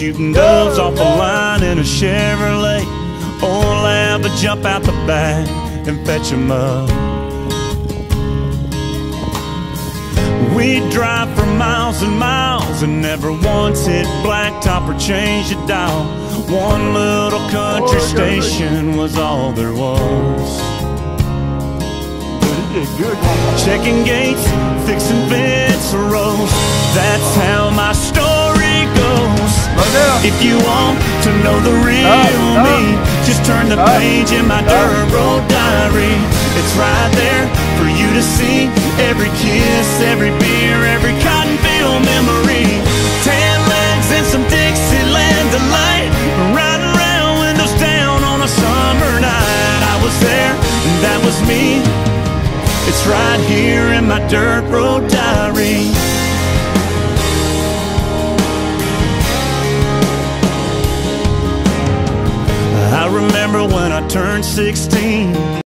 Shooting doves off a line in a Chevrolet. Old lab would jump out the back and fetch 'em up. We'd drive for miles and miles and never once hit blacktop or change a dial. One little country station was all there was. Checking gates, fixing rows. That's how my story goes. If you want to know the real me, just turn the page in my dirt road diary. It's right there for you to see. Every kiss, every beer, every cotton field memory. Tan legs and some Dixieland delight. Riding round windows down on a summer night. I was there, and that was me. It's right here in my dirt road diary. I remember when I turned 16